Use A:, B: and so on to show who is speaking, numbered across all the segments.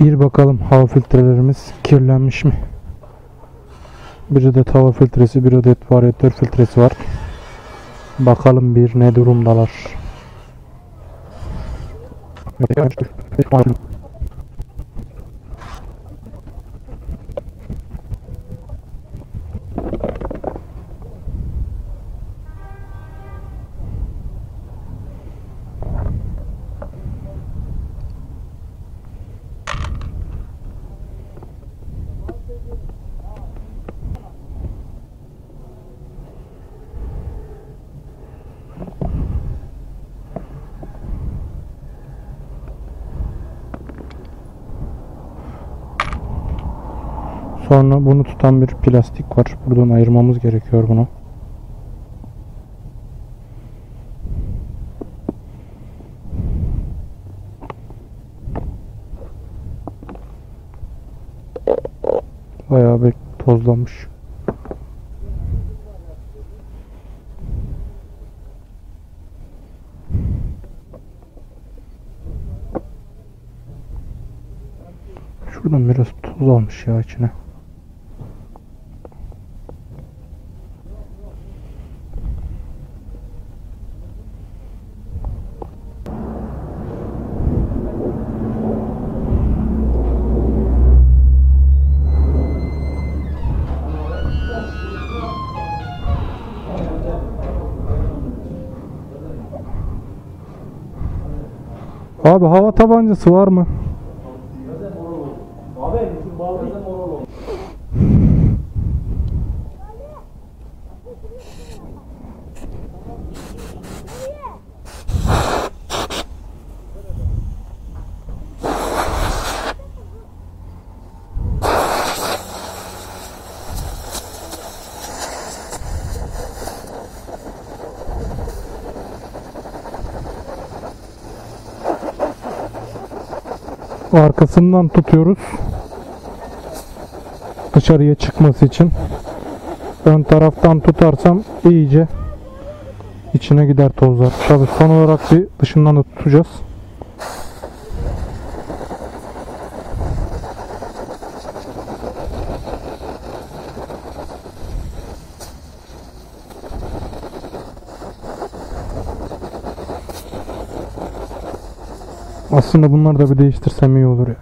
A: Bir bakalım hava filtrelerimiz kirlenmiş mi? Bir adet hava filtresi, bir adet varyatör filtresi var. Bakalım bir ne durumdalar. Sonra bunu tutan bir plastik var. Buradan ayırmamız gerekiyor bunu. Bayağı bir tozlanmış. Şuradan biraz tuz almış ya içine. Abi hava tabancası var mı? Arkasından tutuyoruz. Dışarıya çıkması için. Ön taraftan tutarsam iyice içine gider tozlar. Tabi son olarak bir dışından da tutacağız. Aslında bunları da bir değiştirsem iyi olur ya.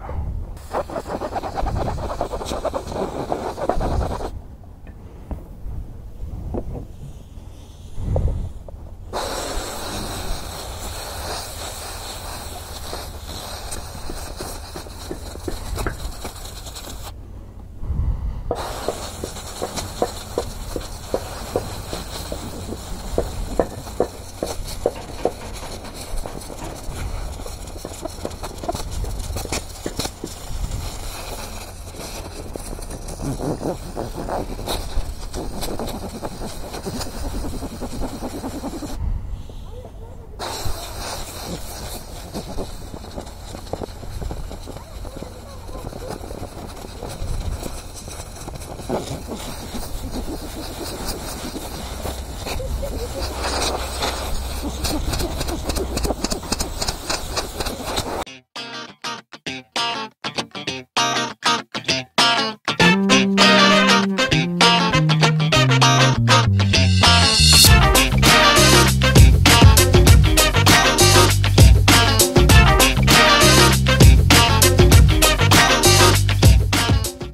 A: Oh, my God.